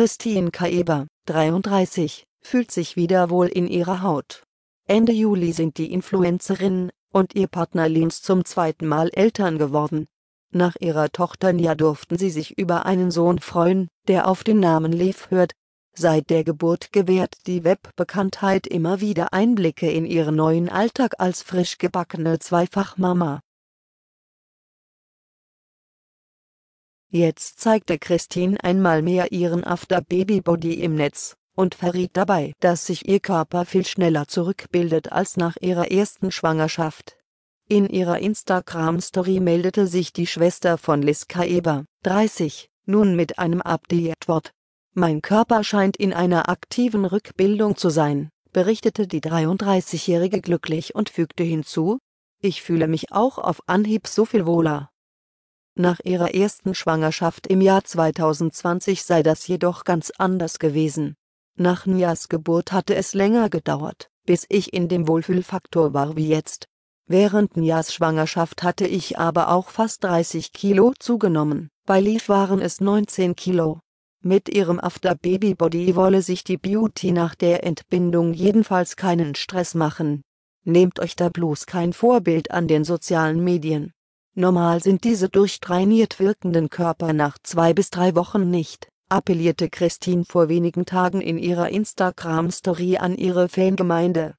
Christine Kaeber, 33, fühlt sich wieder wohl in ihrer Haut. Ende Juli sind die Influencerin und ihr Partner Linz zum zweiten Mal Eltern geworden. Nach ihrer Tochter Nia durften sie sich über einen Sohn freuen, der auf den Namen Lev hört. Seit der Geburt gewährt die Webbekanntheit immer wieder Einblicke in ihren neuen Alltag als frisch gebackene Zweifachmama. Jetzt zeigte Christine einmal mehr ihren After-Baby-Body im Netz und verriet dabei, dass sich ihr Körper viel schneller zurückbildet als nach ihrer ersten Schwangerschaft. In ihrer Instagram-Story meldete sich die Schwester von Liz Kaeber, 30, nun mit einem Update-Wort. Mein Körper scheint in einer aktiven Rückbildung zu sein, berichtete die 33-Jährige glücklich und fügte hinzu, ich fühle mich auch auf Anhieb so viel wohler. Nach ihrer ersten Schwangerschaft im Jahr 2020 sei das jedoch ganz anders gewesen. Nach Nias Geburt hatte es länger gedauert, bis ich in dem Wohlfühlfaktor war wie jetzt. Während Nias Schwangerschaft hatte ich aber auch fast 30 Kilo zugenommen, bei Leaf waren es 19 Kilo. Mit ihrem After Baby Body wolle sich die Beauty nach der Entbindung jedenfalls keinen Stress machen. Nehmt euch da bloß kein Vorbild an den sozialen Medien. Normal sind diese durchtrainiert wirkenden Körper nach zwei bis drei Wochen nicht appellierte Christine vor wenigen Tagen in ihrer Instagram-Story an ihre Fangemeinde